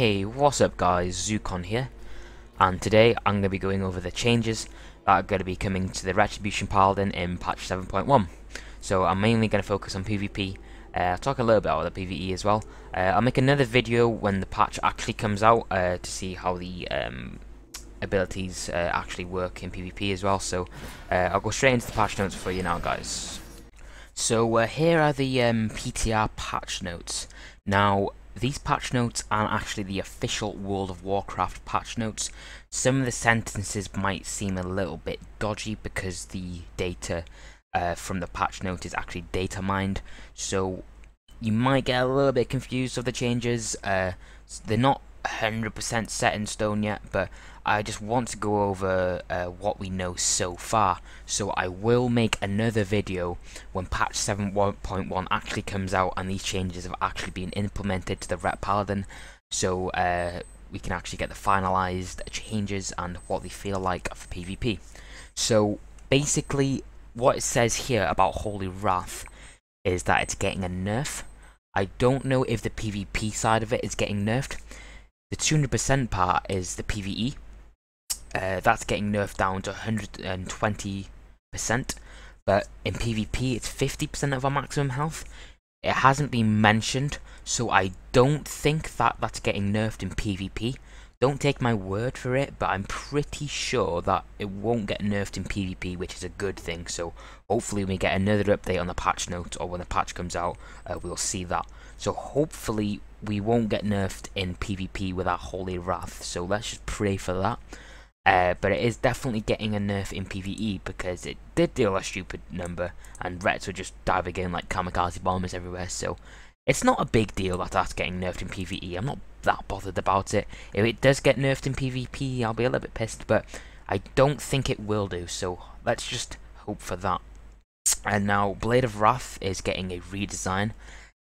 Hey, what's up guys, Zukon here, and today I'm going to be going over the changes that are going to be coming to the Retribution Paladin in patch 7.1. So I'm mainly going to focus on PvP, uh, talk a little bit about the PvE as well. Uh, I'll make another video when the patch actually comes out uh, to see how the um, abilities uh, actually work in PvP as well, so uh, I'll go straight into the patch notes for you now guys. So uh, here are the um, PTR patch notes. Now, these patch notes aren't actually the official World of Warcraft patch notes. Some of the sentences might seem a little bit dodgy because the data uh, from the patch note is actually data mined. So you might get a little bit confused of the changes. Uh, they're not 100% set in stone yet, but I just want to go over uh, what we know so far. So I will make another video when patch 7.1 actually comes out and these changes have actually been implemented to the Ret Paladin. So uh, we can actually get the finalized changes and what they feel like for PvP. So basically what it says here about Holy Wrath is that it's getting a nerf. I don't know if the PvP side of it is getting nerfed. The 200% part is the PvE, uh, that's getting nerfed down to 120%, but in PvP it's 50% of our maximum health. It hasn't been mentioned, so I don't think that that's getting nerfed in PvP. Don't take my word for it, but I'm pretty sure that it won't get nerfed in PvP, which is a good thing. So hopefully when we get another update on the patch notes or when the patch comes out, uh, we'll see that. So hopefully we won't get nerfed in PvP with our Holy Wrath. So let's just pray for that. Uh, but it is definitely getting a nerf in PvE because it did deal a stupid number and Rets were just diving in like kamikaze bombers everywhere so it's not a big deal that that's getting nerfed in PvE. I'm not that bothered about it. If it does get nerfed in PvP I'll be a little bit pissed but I don't think it will do so let's just hope for that. And now Blade of Wrath is getting a redesign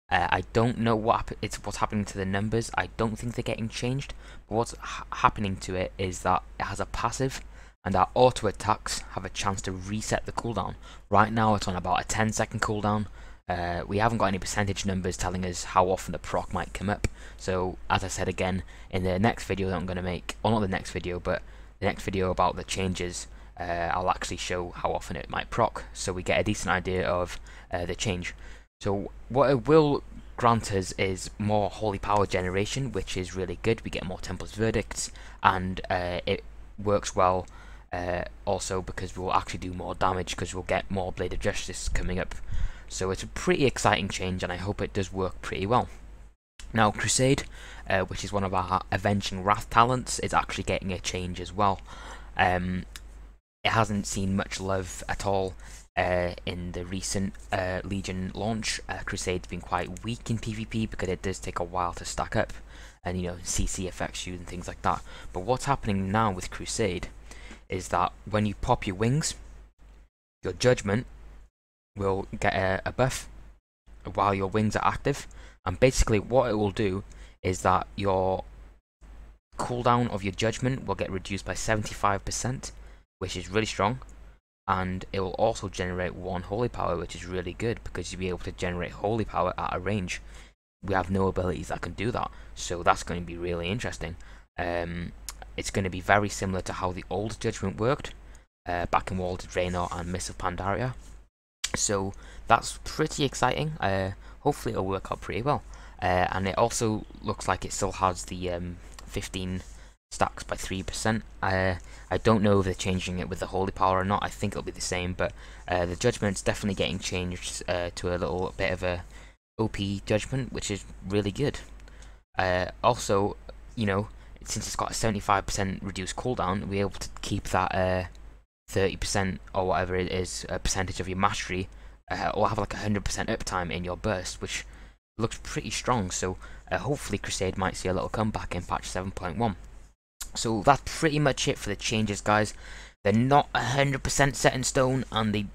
uh, I don't know what it's what's happening to the numbers. I don't think they're getting changed. But what's ha happening to it is that it has a passive, and our auto attacks have a chance to reset the cooldown. Right now, it's on about a 10 second cooldown. Uh, we haven't got any percentage numbers telling us how often the proc might come up. So, as I said again, in the next video that I'm going to make, or not the next video, but the next video about the changes, uh, I'll actually show how often it might proc, so we get a decent idea of uh, the change. So what it will grant us is more holy power generation, which is really good. We get more Templar's Verdicts, and uh, it works well uh, also because we'll actually do more damage because we'll get more Blade of Justice coming up. So it's a pretty exciting change, and I hope it does work pretty well. Now, Crusade, uh, which is one of our Avenging Wrath talents, is actually getting a change as well. Um, it hasn't seen much love at all uh, in the recent uh, Legion launch. Uh, Crusade's been quite weak in PvP because it does take a while to stack up, and you know CC affects you and things like that. But what's happening now with Crusade is that when you pop your wings, your Judgment will get a, a buff while your wings are active, and basically what it will do is that your cooldown of your Judgment will get reduced by 75%, which is really strong and it will also generate one holy power which is really good because you'll be able to generate holy power at a range. We have no abilities that can do that so that's going to be really interesting. Um, it's going to be very similar to how the old judgment worked uh, back in Warlords of Draenor and Mists of Pandaria. So that's pretty exciting. Uh, hopefully it'll work out pretty well. Uh, and it also looks like it still has the um, 15 stacks by 3%. Uh, I don't know if they're changing it with the Holy Power or not. I think it'll be the same, but uh, the Judgment's definitely getting changed uh, to a little bit of a OP Judgment, which is really good. Uh, also, you know, since it's got a 75% reduced cooldown, we're able to keep that 30% uh, or whatever it is, a percentage of your mastery, uh, or have like a 100% uptime in your burst, which looks pretty strong. So hopefully Crusade might see a little comeback in patch 7.1. So that's pretty much it for the changes, guys. They're not 100% set in stone, and they,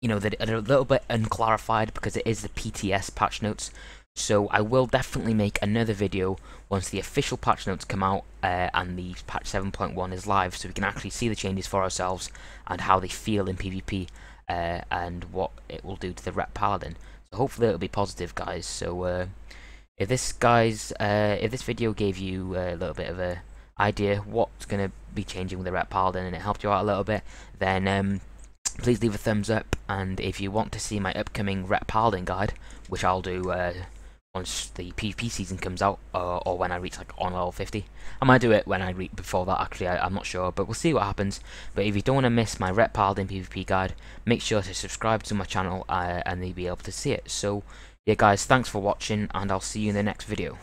you know, they're a little bit unclarified because it is the PTS patch notes. So I will definitely make another video once the official patch notes come out uh, and the patch 7.1 is live, so we can actually see the changes for ourselves and how they feel in PvP uh, and what it will do to the Ret Paladin. So hopefully it'll be positive, guys. So uh, if this guys, uh, if this video gave you a little bit of a idea what's going to be changing with the Ret Paladin and it helped you out a little bit, then um, please leave a thumbs up. And if you want to see my upcoming Ret Paladin guide, which I'll do uh, once the PvP season comes out, uh, or when I reach like on level 50. I might do it when I reach before that. Actually, I, am not sure, but we'll see what happens. But if you don't want to miss my Ret Paladin PvP guide, make sure to subscribe to my channel, uh, and you'll be able to see it. So, yeah, guys, thanks for watching, and I'll see you in the next video.